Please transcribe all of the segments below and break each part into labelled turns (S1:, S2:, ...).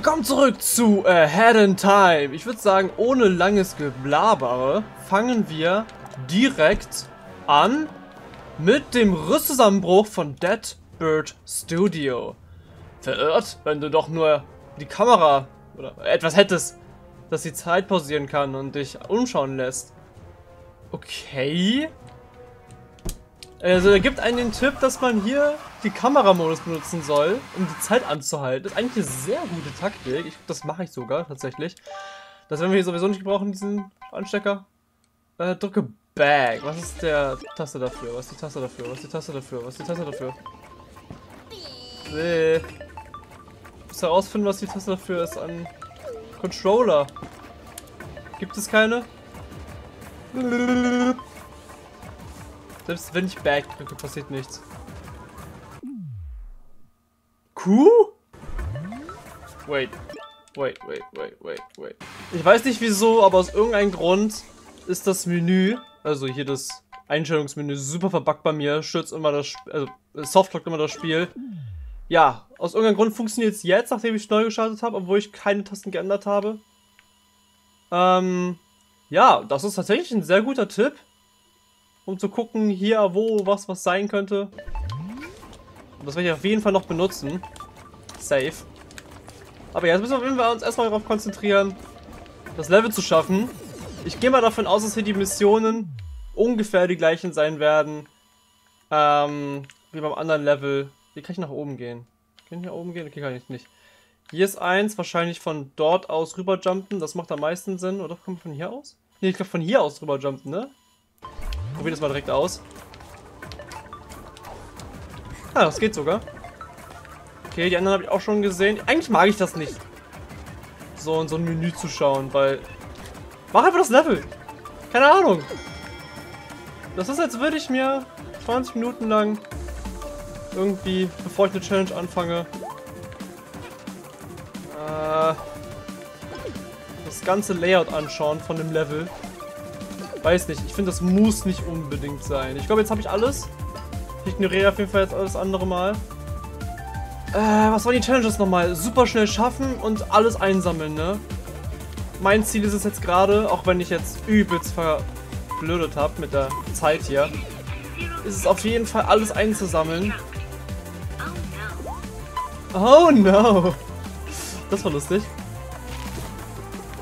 S1: willkommen zurück zu Ahead in Time. Ich würde sagen, ohne langes Geblabere fangen wir direkt an mit dem Rüstzusammenbruch von Dead Bird Studio. Verirrt, wenn du doch nur die Kamera oder etwas hättest, das die Zeit pausieren kann und dich umschauen lässt. Okay. Also er gibt einen den Tipp, dass man hier die Kameramodus benutzen soll, um die Zeit anzuhalten. Das ist eigentlich eine sehr gute Taktik. Ich, das mache ich sogar tatsächlich. Das werden wir hier sowieso nicht gebrauchen, diesen Anstecker. Äh, drücke Bag. Was ist der Taste dafür? Was ist die Taste dafür? Was ist die Taste dafür? Was ist die Taste dafür? Nee. Muss herausfinden, was die Taste dafür ist an Controller. Gibt es keine? Selbst wenn ich Back drücke, passiert nichts. Q? Wait. Wait, wait, wait, wait, wait. Ich weiß nicht wieso, aber aus irgendeinem Grund ist das Menü, also hier das Einstellungsmenü, super verbuggt bei mir. Stürzt immer das, Sp also Softlockt immer das Spiel. Ja, aus irgendeinem Grund funktioniert es jetzt, nachdem ich neu gestartet habe, obwohl ich keine Tasten geändert habe. Ähm, ja, das ist tatsächlich ein sehr guter Tipp um zu gucken, hier, wo, was, was sein könnte. Und das werde ich auf jeden Fall noch benutzen. Safe. Aber jetzt müssen wir uns erstmal darauf konzentrieren, das Level zu schaffen. Ich gehe mal davon aus, dass hier die Missionen ungefähr die gleichen sein werden. Ähm, wie beim anderen Level. Wie kann ich nach oben gehen? Kann ich nach oben gehen? Okay, kann ich nicht. Hier ist eins, wahrscheinlich von dort aus rüberjumpen. Das macht am meisten Sinn. Oder kommt von hier aus? Ne, ich glaube von hier aus rüberjumpen, ne? Probier das mal direkt aus. Ah, das geht sogar. Okay, die anderen habe ich auch schon gesehen. Eigentlich mag ich das nicht. So in so ein Menü zu schauen, weil... Mach einfach das Level. Keine Ahnung. Das ist, als würde ich mir 20 Minuten lang irgendwie, bevor ich eine Challenge anfange, äh, das ganze Layout anschauen von dem Level. Weiß nicht, ich finde, das muss nicht unbedingt sein. Ich glaube, jetzt habe ich alles. Ich ignoriere auf jeden Fall jetzt alles andere mal. Äh, was waren die Challenges nochmal? Super schnell schaffen und alles einsammeln, ne? Mein Ziel ist es jetzt gerade, auch wenn ich jetzt übelst verblödet habe mit der Zeit hier, ist es auf jeden Fall alles einzusammeln. Oh no! Das war lustig.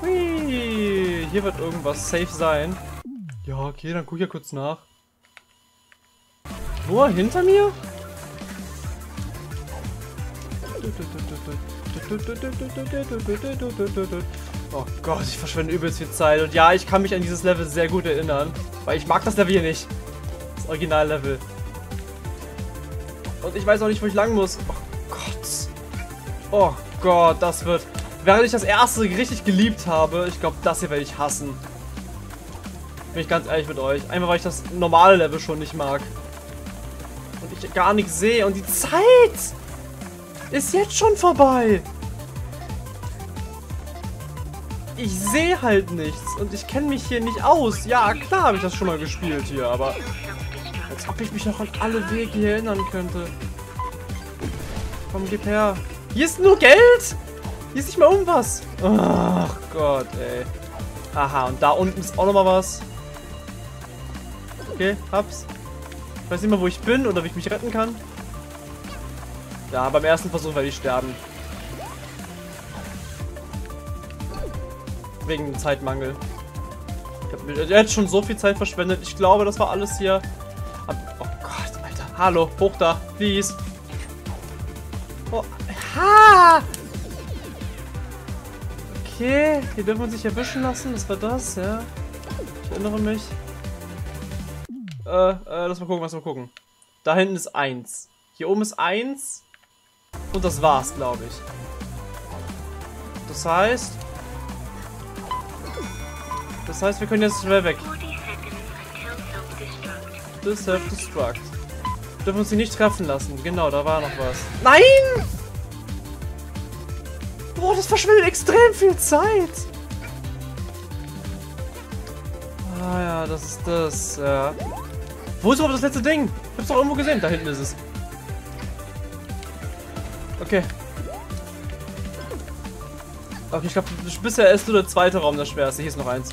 S1: Hui, hier wird irgendwas safe sein. Ja, okay, dann guck ich ja kurz nach. Wo? Hinter mir? Oh Gott, ich verschwende übelst viel Zeit. Und ja, ich kann mich an dieses Level sehr gut erinnern. Weil ich mag das Level hier nicht. Das Original-Level. Und ich weiß auch nicht, wo ich lang muss. Oh Gott. Oh Gott, das wird... Während ich das erste richtig geliebt habe, ich glaube, das hier werde ich hassen. Bin ich ganz ehrlich mit euch. Einfach weil ich das normale Level schon nicht mag. Und ich gar nichts sehe. Und die Zeit ist jetzt schon vorbei. Ich sehe halt nichts. Und ich kenne mich hier nicht aus. Ja, klar habe ich das schon mal gespielt hier. Aber als ob ich mich noch an alle Wege hier erinnern könnte. Komm, gib her. Hier ist nur Geld. Hier ist nicht mal irgendwas. Ach Gott, ey. Aha, und da unten ist auch noch mal was. Okay, hab's. Ich weiß nicht mehr, wo ich bin oder wie ich mich retten kann. Ja, beim ersten Versuch werde ich sterben. Wegen Zeitmangel. Ich habe jetzt schon so viel Zeit verschwendet. Ich glaube, das war alles hier. Oh Gott, Alter. Hallo, hoch da, please. Oh, ha! Okay, hier dürfen wir sich erwischen lassen. Das war das, ja. Ich erinnere mich. Äh, äh, lass mal gucken, lass mal gucken. Da hinten ist 1. Hier oben ist 1. Und das war's, glaube ich. Das heißt... Das heißt, wir können jetzt schnell weg. Das Self-Destruct. Dürfen uns sie nicht treffen lassen. Genau, da war noch was. Nein! Boah, das verschwindet extrem viel Zeit. Ah ja, das ist das, ja. Wo ist überhaupt das letzte Ding? Ich hab's doch irgendwo gesehen. Da hinten ist es. Okay. Okay, ich glaube, bisher ist nur der zweite Raum der schwerste. Hier ist noch eins.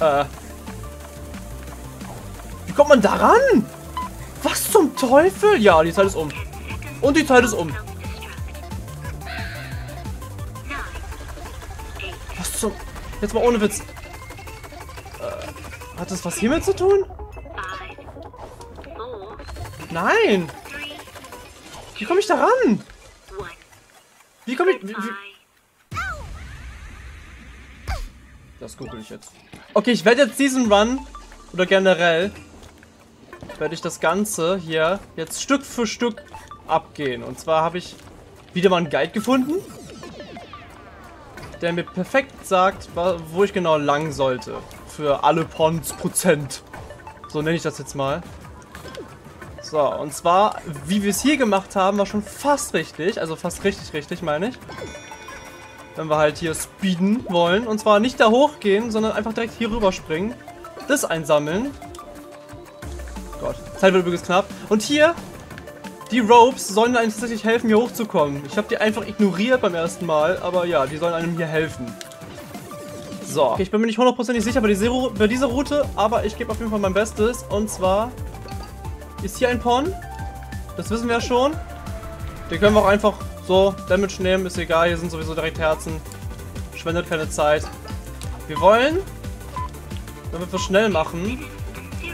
S1: Äh. Wie kommt man da ran? Was zum Teufel? Ja, die Zeit ist um. Und die Zeit ist um. Was zum... Jetzt mal ohne Witz. Äh, hat das was hiermit zu tun? Nein! Wie komme ich da ran? Wie komme ich... Wie, wie? Das google ich jetzt. Okay, ich werde jetzt diesen Run, oder generell, werde ich das Ganze hier jetzt Stück für Stück abgehen. Und zwar habe ich wieder mal einen Guide gefunden, der mir perfekt sagt, wo ich genau lang sollte. Für alle Pons Prozent. So nenne ich das jetzt mal. So, und zwar, wie wir es hier gemacht haben, war schon fast richtig. Also fast richtig richtig, meine ich. Wenn wir halt hier speeden wollen. Und zwar nicht da hochgehen, sondern einfach direkt hier rüber springen. Das einsammeln. Gott, Zeit wird übrigens knapp. Und hier, die Ropes sollen einem tatsächlich helfen, hier hochzukommen. Ich habe die einfach ignoriert beim ersten Mal, aber ja, die sollen einem hier helfen. So, okay, ich bin mir nicht hundertprozentig sicher bei bei dieser Route, aber ich gebe auf jeden Fall mein Bestes. Und zwar ist hier ein Pon. Das wissen wir schon. Den können wir auch einfach so Damage nehmen, ist egal, hier sind sowieso direkt Herzen. Schwendet keine Zeit. Wir wollen, damit wir schnell machen,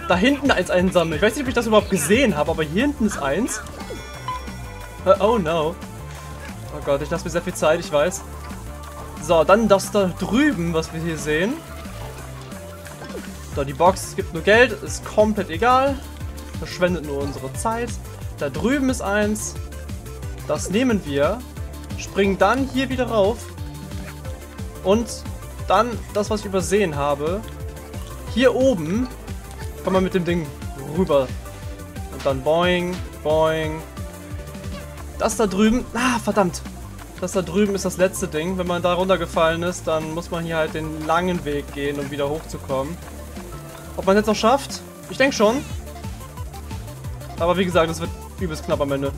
S1: da hinten eins einsammeln. Ich weiß nicht, ob ich das überhaupt gesehen habe, aber hier hinten ist eins. Uh, oh no. Oh Gott, ich lasse mir sehr viel Zeit, ich weiß. So, dann das da drüben, was wir hier sehen. So, die Box gibt nur Geld, ist komplett egal. Verschwendet nur unsere Zeit. Da drüben ist eins. Das nehmen wir. Springen dann hier wieder rauf. Und dann das, was ich übersehen habe. Hier oben kann man mit dem Ding rüber. Und dann boing, boing. Das da drüben... Ah, verdammt. Das da drüben ist das letzte Ding. Wenn man da runtergefallen ist, dann muss man hier halt den langen Weg gehen, um wieder hochzukommen. Ob man es jetzt noch schafft? Ich denke schon. Aber wie gesagt, das wird übelst knapp am Ende.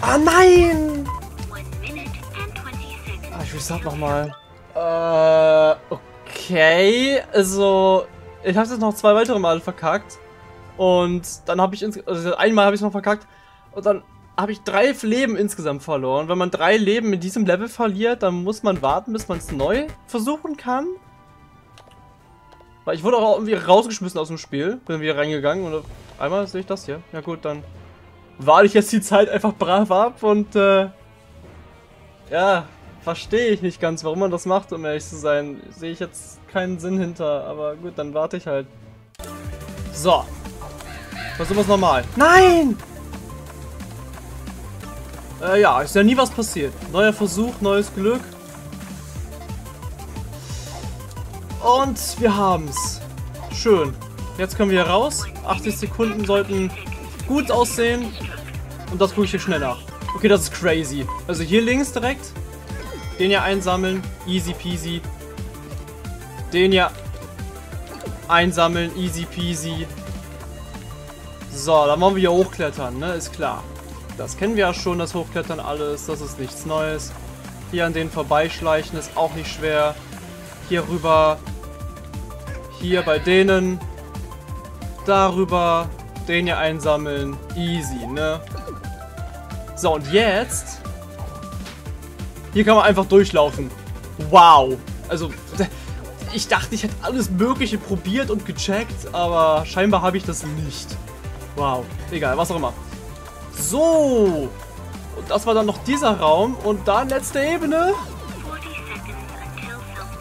S1: Ah, nein! Ah, ich reset nochmal. Äh, okay. Also, ich habe jetzt noch zwei weitere Male verkackt. Und dann habe ich, also einmal habe ich noch verkackt. Und dann habe ich drei Leben insgesamt verloren. Wenn man drei Leben in diesem Level verliert, dann muss man warten, bis man es neu versuchen kann. Weil ich wurde auch irgendwie rausgeschmissen aus dem Spiel. Bin wieder reingegangen und einmal sehe ich das hier. Ja gut, dann warte ich jetzt die Zeit einfach brav ab und äh, ja, verstehe ich nicht ganz, warum man das macht, um ehrlich zu sein. Sehe ich jetzt keinen Sinn hinter, aber gut, dann warte ich halt. So. Versuchen wir es nochmal. Nein! Äh, ja, ist ja nie was passiert. Neuer Versuch, neues Glück. Und wir haben's. Schön. Jetzt können wir hier raus. 80 Sekunden sollten gut aussehen. Und das gucke ich hier schnell nach. Okay, das ist crazy. Also hier links direkt. Den hier einsammeln. Easy peasy. Den hier einsammeln. Easy peasy. So, dann wollen wir hier hochklettern, ne? Ist klar. Das kennen wir ja schon, das Hochklettern alles. Das ist nichts Neues. Hier an denen vorbeischleichen ist auch nicht schwer. Hier rüber hier bei denen. Darüber. Den hier einsammeln. Easy, ne? So, und jetzt... Hier kann man einfach durchlaufen. Wow. Also, ich dachte, ich hätte alles Mögliche probiert und gecheckt, aber scheinbar habe ich das nicht. Wow. Egal, was auch immer. So. Und das war dann noch dieser Raum. Und dann letzte Ebene.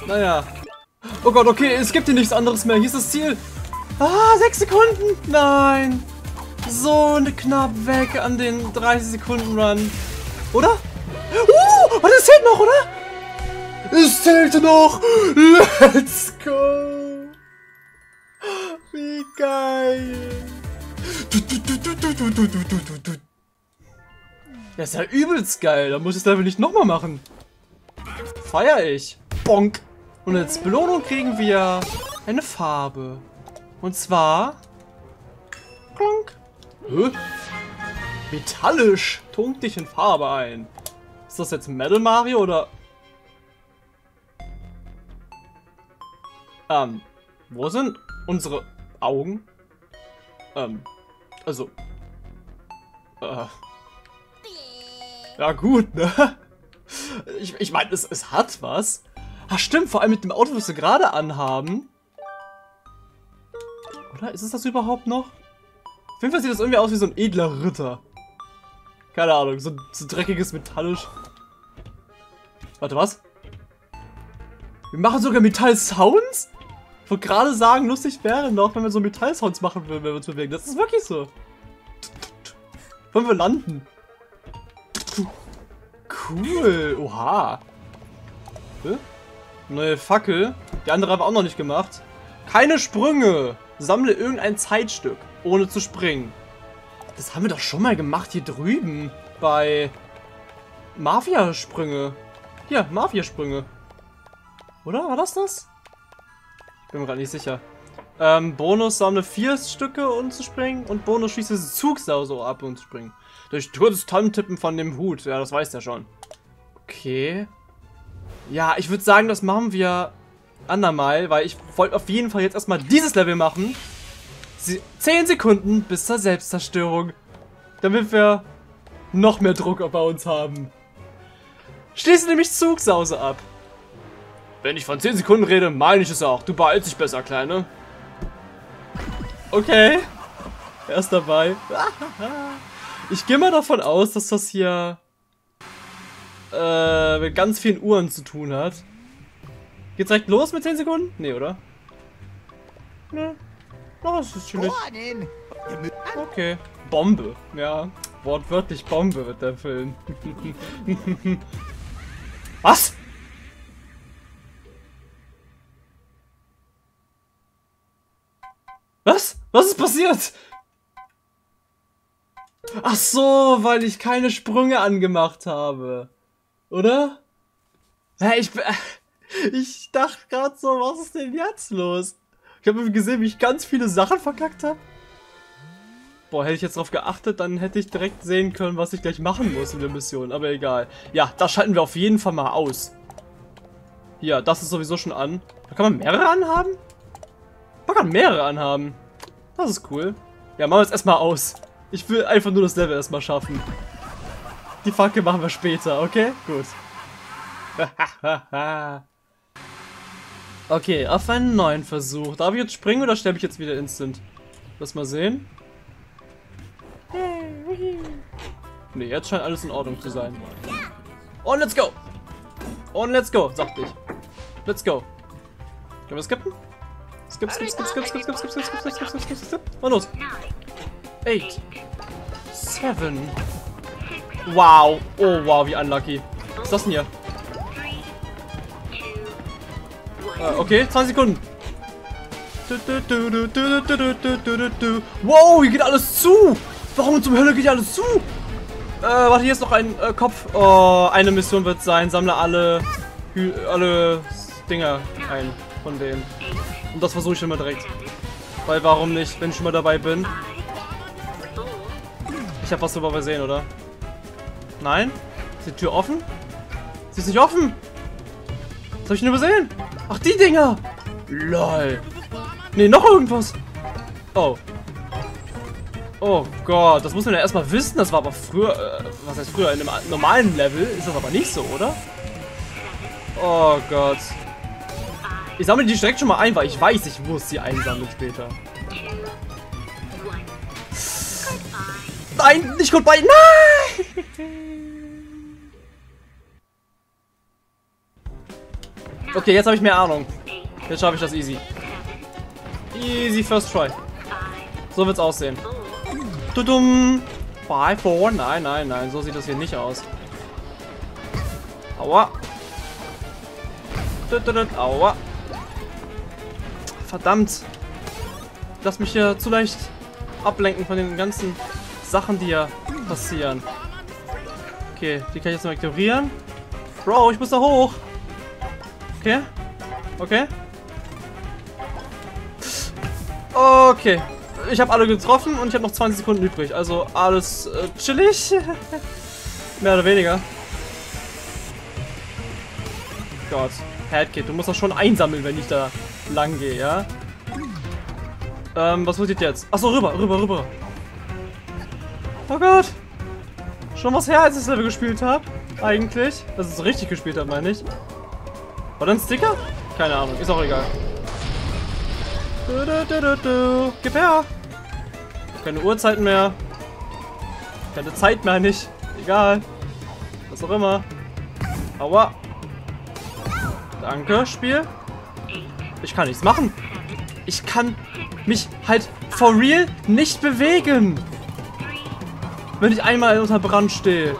S1: Naja, Oh Gott, okay, es gibt hier nichts anderes mehr. Hier ist das Ziel. Ah, sechs Sekunden. Nein. So knapp weg an den 30 Sekunden Run. Oder? Uh, oh, das zählt noch, oder? Es zählt noch. Let's go. Wie geil. Das ist ja übelst geil. Da muss ich es Level nicht nochmal machen. Feier ich. Bonk. Und als Belohnung kriegen wir eine Farbe. Und zwar... Klunk. Hä? Metallisch. Tunk dich in Farbe ein. Ist das jetzt Metal Mario oder... Ähm, wo sind unsere Augen? Ähm, also... Äh... Ja gut, ne? Ich, ich meine, es, es hat was. Ach stimmt, vor allem mit dem Auto, was wir gerade anhaben. Oder? Ist es das überhaupt noch? Auf jeden Fall sieht das irgendwie aus wie so ein edler Ritter. Keine Ahnung, so, so dreckiges Metallisch. Warte, was? Wir machen sogar Metall-Sounds? Ich wollte gerade sagen, lustig wäre noch, wenn wir so Metall-Sounds machen würden, wenn wir uns bewegen. Das ist wirklich so. Wollen wir landen? Cool. Oha. Neue Fackel. Die andere haben wir auch noch nicht gemacht. Keine Sprünge. Sammle irgendein Zeitstück, ohne zu springen. Das haben wir doch schon mal gemacht hier drüben. Bei Mafia-Sprünge. Hier, Mafia-Sprünge. Oder? War das das? Ich bin mir gerade nicht sicher. Ähm, Bonus sammle vier Stücke, um zu springen. Und Bonus schieße Zugsau so ab, um zu springen. Durch kurzes Tippen von dem Hut. Ja, das weiß der schon. Okay. Ja, ich würde sagen, das machen wir andermal, weil ich wollte auf jeden Fall jetzt erstmal dieses Level machen. 10 Sekunden bis zur Selbstzerstörung. Damit wir noch mehr Druck bei uns haben. Schließe nämlich Zugsause ab. Wenn ich von 10 Sekunden rede, meine ich es auch. Du beeilst dich besser, Kleine. Okay. Er ist dabei. Ich gehe mal davon aus, dass das hier äh, mit ganz vielen Uhren zu tun hat. Geht's direkt los mit 10 Sekunden? Nee, oder? Ne. Oh, das ist chillig. Okay. Bombe. Ja. Wortwörtlich Bombe wird der Film. Was? Was? Was ist passiert? Ach so, weil ich keine Sprünge angemacht habe. Oder? Ja, ich, ich dachte gerade so, was ist denn jetzt los? Ich habe gesehen, wie ich ganz viele Sachen verkackt habe. Boah, hätte ich jetzt darauf geachtet, dann hätte ich direkt sehen können, was ich gleich machen muss in der Mission. Aber egal. Ja, das schalten wir auf jeden Fall mal aus. Hier, das ist sowieso schon an. Da kann man mehrere anhaben? Man kann mehrere anhaben. Das ist cool. Ja, machen wir es erstmal aus. Ich will einfach nur das Level erstmal schaffen. Die Fackel machen wir später, okay? Gut. okay, auf einen neuen Versuch. Darf ich jetzt springen oder sterbe ich jetzt wieder instant? Lass mal sehen. Ne, jetzt scheint alles in Ordnung zu sein. Und let's go! Und let's go, sagte ich. Let's go. Können wir skippen? Skip, skip, skip, skip, skip, skip, skip, skip, skip, skip, skip, skip, skip, skip. Und los. Eight. Seven. Wow. Oh, wow, wie unlucky. Was ist das denn hier? Okay, 20 Sekunden. Wow, hier geht alles zu. Warum zum Hölle geht hier alles zu? Äh, warte, hier ist noch ein äh, Kopf. Oh, eine Mission wird sein. Sammle alle, alle Dinger ein von denen. Und das versuche ich immer direkt. Weil warum nicht, wenn ich schon mal dabei bin. Ich habe was drüber übersehen, oder? Nein? Ist die Tür offen? Sie ist nicht offen! Was habe ich denn übersehen? Ach, die Dinger! LOL! Nee, noch irgendwas! Oh. Oh Gott, das muss man ja erstmal wissen. Das war aber früher, äh, was heißt früher, in einem normalen Level ist das aber nicht so, oder? Oh Gott. Ich sammle die direkt schon mal ein, weil ich weiß, ich muss sie einsammeln später. Nein, nicht goodbye. Nein! Okay, jetzt habe ich mehr Ahnung. Jetzt schaffe ich das easy. Easy first try. So wird's aussehen. Tudum. 5, 4. Nein, nein, nein. So sieht das hier nicht aus. Aua. Aua. Verdammt. Lass mich hier zu leicht ablenken von den ganzen Sachen, die ja passieren. Okay, die kann ich jetzt mal ignorieren. Bro, ich muss da hoch. Okay. Okay. Okay. Ich habe alle getroffen und ich habe noch 20 Sekunden übrig. Also alles äh, chillig. Mehr oder weniger. Gott. Headkit, du musst das schon einsammeln, wenn ich da lang gehe, ja? Ähm, was passiert jetzt? Achso, rüber, rüber, rüber. Oh Gott. Schon was her, als ich das Level gespielt habe. Eigentlich. Dass ich es richtig gespielt habe, meine ich. War da ein Sticker? Keine Ahnung, ist auch egal. Du, du, du. Gib her. Keine Uhrzeiten mehr. Keine Zeit mehr nicht. Egal. Was auch immer. Aua. Danke, Spiel. Ich kann nichts machen. Ich kann mich halt for real nicht bewegen. Wenn ich einmal unter Brand stehe.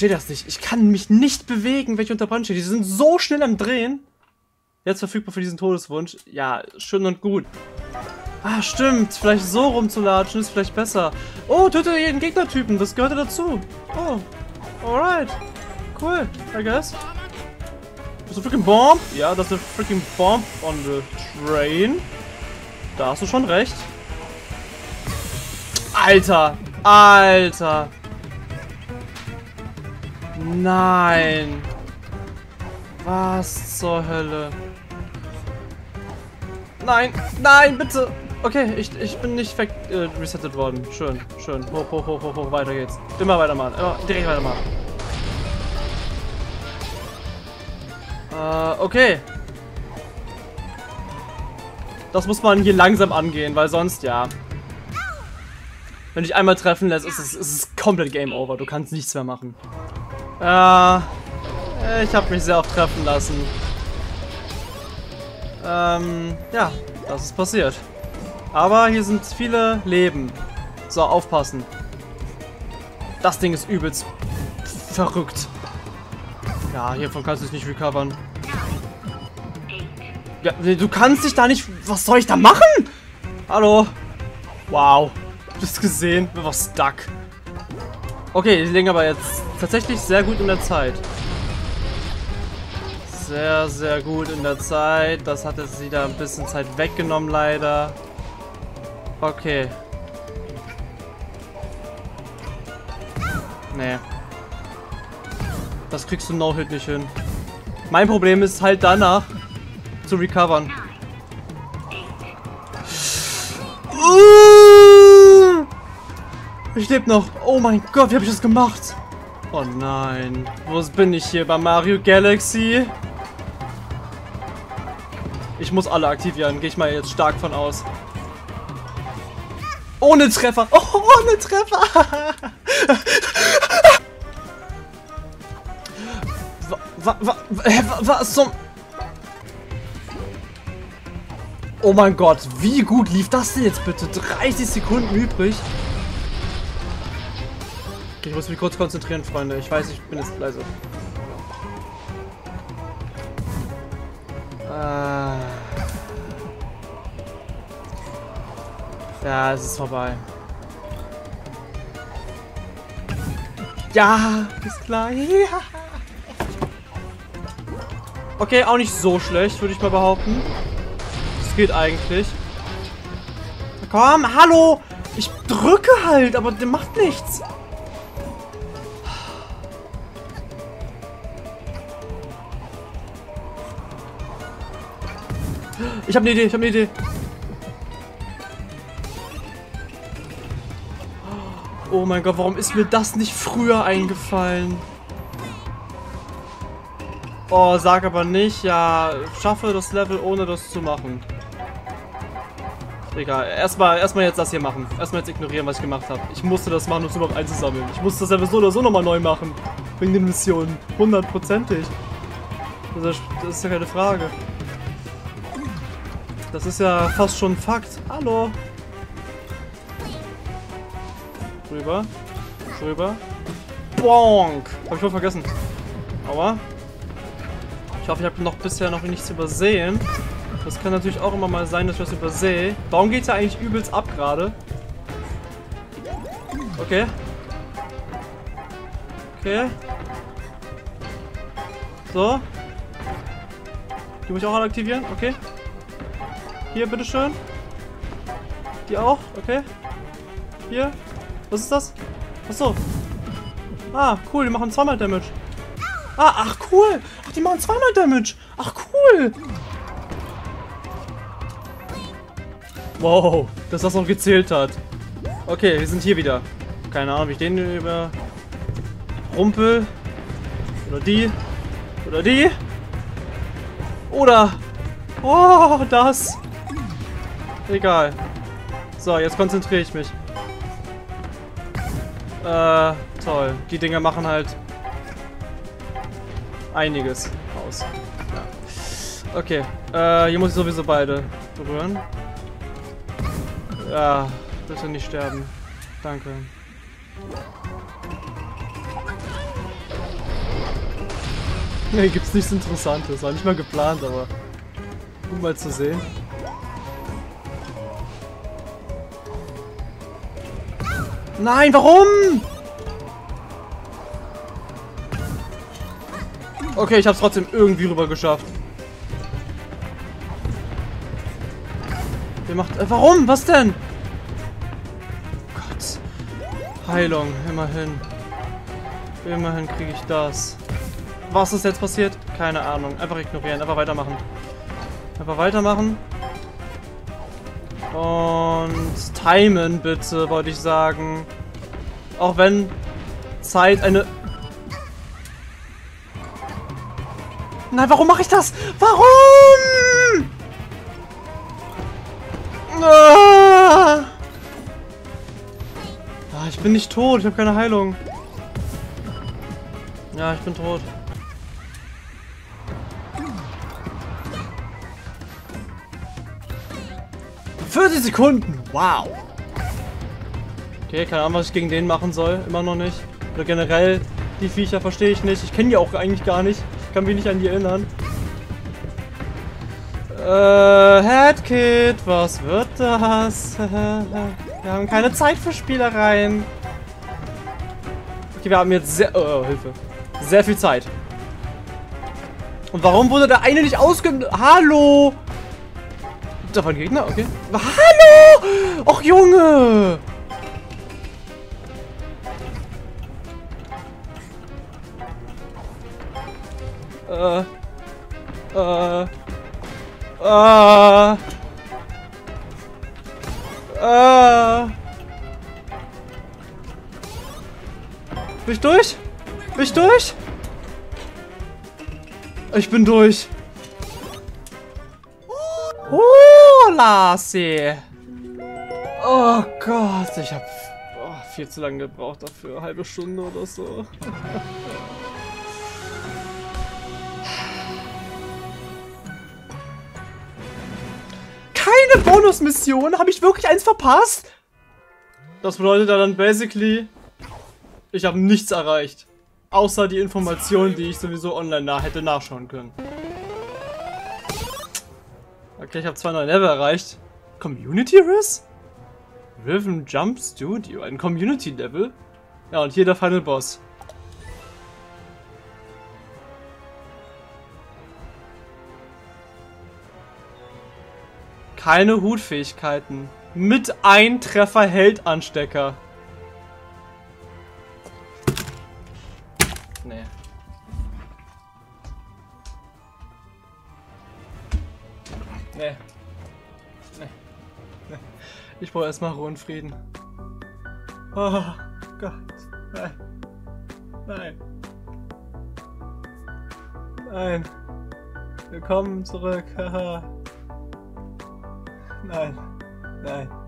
S1: Verstehe das nicht. Ich kann mich nicht bewegen, wenn ich unter Brand. Die sind so schnell am Drehen. Jetzt verfügbar für diesen Todeswunsch. Ja, schön und gut. Ah, stimmt. Vielleicht so rumzulatschen ist vielleicht besser. Oh, töte jeden Gegnertypen. Das gehörte dazu. Oh, alright. Cool, I guess. Das ist eine freaking Bomb. Ja, das ist eine freaking Bomb on the train. Da hast du schon recht. Alter. Alter. Nein. Was zur Hölle? Nein, nein, bitte. Okay, ich, ich bin nicht äh, resettet worden. Schön, schön. Hoch, hoch, hoch, hoch, hoch. Weiter geht's. Immer weitermachen. Immer direkt weitermachen. Äh, okay. Das muss man hier langsam angehen, weil sonst, ja. Wenn dich einmal treffen lässt, ist es, ist es komplett Game Over. Du kannst nichts mehr machen. Ja, äh, ich habe mich sehr oft treffen lassen. Ähm, ja, das ist passiert. Aber hier sind viele Leben. So, aufpassen. Das Ding ist übelst verrückt. Ja, hiervon kannst du dich nicht recovern. Ja, du kannst dich da nicht... Was soll ich da machen? Hallo? Wow. Du hast gesehen? Wir waren stuck. Okay, die liegen aber jetzt tatsächlich sehr gut in der Zeit. Sehr, sehr gut in der Zeit. Das hat jetzt wieder ein bisschen Zeit weggenommen, leider. Okay. Nee. Das kriegst du No-Hit nicht hin. Mein Problem ist halt danach zu recovern. Uh! Ich lebe noch. Oh mein Gott, wie habe ich das gemacht? Oh nein. Wo bin ich hier? Bei Mario Galaxy? Ich muss alle aktivieren. Gehe ich mal jetzt stark von aus. Ohne Treffer. Oh, ohne Treffer. wa, wa, wa, was zum... Oh mein Gott, wie gut lief das denn jetzt bitte? 30 Sekunden übrig. Ich muss mich kurz konzentrieren, Freunde. Ich weiß, ich bin jetzt leise. Ah. Ja, es ist vorbei. Ja, ist klar. Ja. Okay, auch nicht so schlecht, würde ich mal behaupten. Das geht eigentlich. Komm, hallo! Ich drücke halt, aber der macht nichts. Ich habe eine Idee, ich habe eine Idee. Oh mein Gott, warum ist mir das nicht früher eingefallen? Oh, sag aber nicht, ja, schaffe das Level ohne das zu machen. Egal, erstmal erstmal jetzt das hier machen. Erstmal jetzt ignorieren, was ich gemacht habe. Ich musste das machen, um es überhaupt einzusammeln. Ich musste das Level so oder so nochmal neu machen. Wegen den Missionen. Hundertprozentig. Das, das ist ja keine Frage. Das ist ja fast schon Fakt. Hallo. Rüber. Rüber. Bonk. Hab ich wohl vergessen. Aua. Ich hoffe, ich habe noch bisher noch nichts übersehen. Das kann natürlich auch immer mal sein, dass ich was übersehe. Warum geht ja eigentlich übelst ab gerade? Okay. Okay. So. Die muss ich auch alle aktivieren. Okay. Hier, bitteschön. Die auch? Okay. Hier. Was ist das? Achso. Ah, cool, die machen zweimal Damage. Ah, ach cool. Ach, die machen zweimal Damage. Ach cool. Wow, dass das noch gezählt hat. Okay, wir sind hier wieder. Keine Ahnung, wie ich den über... Rumpel. Oder die. Oder die. Oder... Oh, das. Egal. So, jetzt konzentriere ich mich. Äh, toll. Die Dinger machen halt einiges aus. Ja. Okay, äh, hier muss ich sowieso beide berühren. Ja, bitte nicht sterben. Danke. Nee, gibt's nichts Interessantes. War nicht mal geplant, aber um mal zu sehen. Nein, warum? Okay, ich hab's trotzdem irgendwie rüber geschafft. Wer macht... Äh, warum? Was denn? Gott. Heilung, immerhin. Immerhin kriege ich das. Was ist jetzt passiert? Keine Ahnung. Einfach ignorieren, einfach weitermachen. Einfach weitermachen. Und timen bitte, wollte ich sagen. Auch wenn Zeit eine... Nein, warum mache ich das? Warum? Ah! ah, ich bin nicht tot. Ich habe keine Heilung. Ja, ich bin tot. 40 Sekunden! Wow! Okay, keine Ahnung, was ich gegen den machen soll. Immer noch nicht. Oder generell, die Viecher verstehe ich nicht. Ich kenne die auch eigentlich gar nicht. Ich kann mich nicht an die erinnern. Äh, Headkit, was wird das? wir haben keine Zeit für Spielereien. Okay, wir haben jetzt sehr... Oh, Hilfe. Sehr viel Zeit. Und warum wurde der eine nicht ausge... Hallo? Da war ein Gegner, okay. Hallo! Och, Junge! Äh. Äh. Äh. Äh. Bin ich durch? Bin ich durch? Ich bin durch. Lassie. Oh Gott, ich habe oh, viel zu lange gebraucht dafür. Halbe Stunde oder so. Keine Bonusmission? Habe ich wirklich eins verpasst? Das bedeutet dann basically, ich habe nichts erreicht. Außer die Informationen, die ich sowieso online hätte nachschauen können. Okay, ich habe zwei neue Level erreicht. Community Riss? Rhythm Jump Studio, ein Community Level. Ja, und hier der Final Boss. Keine Hutfähigkeiten. Mit ein Treffer Ich brauche erstmal Ruhe und Frieden. Oh Gott. Nein. Nein. Nein. Willkommen zurück. Haha. Nein. Nein.